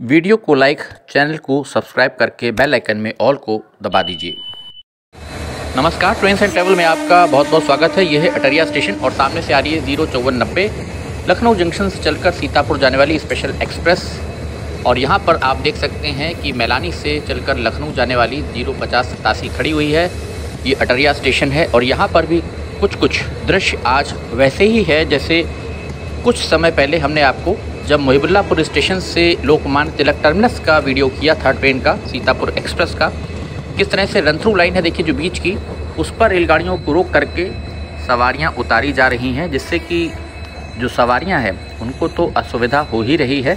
Video को like, channel को subscribe करके बेल आइकन में ऑल को दबा दीजिए। नमस्कार ट्रेन एंड ट्रेवल में आपका बहुत बहुत स्वागत है। यह है अटरिया स्टेशन और सामने से आ रही है ज़ीरो चौवन नब्बे, लखनऊ जंक्शन से चलकर सीतापुर जाने वाली स्पेशल एक्सप्रेस। और यहाँ पर आप देख सकते हैं कि मैलानी से चलकर लखनऊ जाने वाली ज़ीरो पचास खड़ी हुई है। ये अटरिया स्टेशन है और यहाँ पर भी कुछ कुछ दृश्य आज वैसे ही है, जैसे कुछ समय पहले हमने आपको जब मोहिबुल्लापुर स्टेशन से लोकमान्य तिलक टर्मिनस का वीडियो किया था ट्रेन का, सीतापुर एक्सप्रेस का, किस तरह से रन थ्रू लाइन है देखिए जो बीच की, उस पर रेलगाड़ियों को रोक करके सवारियाँ उतारी जा रही हैं, जिससे कि जो सवारियाँ हैं, उनको तो असुविधा हो ही रही है।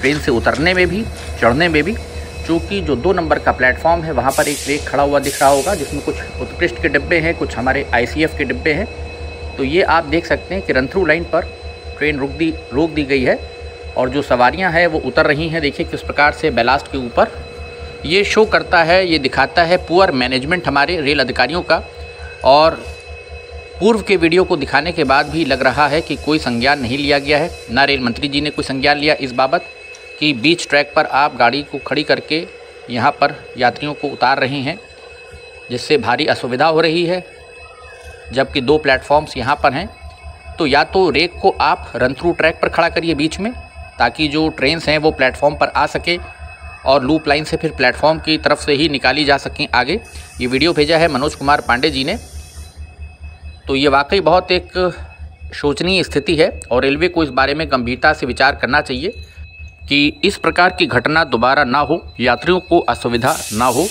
ट्रेन से उतरने में भी, चढ़ने में भी, चूँकि जो दो नंबर का प्लेटफॉर्म है, वहाँ पर एक ट्रेक खड़ा हुआ दिख रहा होगा, जिसमें कुछ उत्कृष्ट के डिब्बे हैं, कुछ हमारे आईसीएफ के डिब्बे हैं। तो ये आप देख सकते हैं कि रन थ्रू लाइन पर ट्रेन रुक दी, रोक दी गई है और जो सवारियाँ हैं वो उतर रही हैं। देखिए किस प्रकार से बैलास्ट के ऊपर ये शो करता है, ये दिखाता है पुअर मैनेजमेंट हमारे रेल अधिकारियों का। और पूर्व के वीडियो को दिखाने के बाद भी लग रहा है कि कोई संज्ञान नहीं लिया गया है। ना रेल मंत्री जी ने कोई संज्ञान लिया इस बाबत कि बीच ट्रैक पर आप गाड़ी को खड़ी करके यहाँ पर यात्रियों को उतार रहे हैं, जिससे भारी असुविधा हो रही है, जबकि दो प्लेटफॉर्म्स यहाँ पर हैं। तो या तो रेक को आप रन थ्रू ट्रैक पर खड़ा करिए बीच में, ताकि जो ट्रेन्स हैं वो प्लेटफॉर्म पर आ सके और लूप लाइन से फिर प्लेटफॉर्म की तरफ़ से ही निकाली जा सकें आगे। ये वीडियो भेजा है मनोज कुमार पांडे जी ने। तो ये वाकई बहुत एक शोचनीय स्थिति है और रेलवे को इस बारे में गंभीरता से विचार करना चाहिए कि इस प्रकार की घटना दोबारा ना हो, यात्रियों को असुविधा ना हो।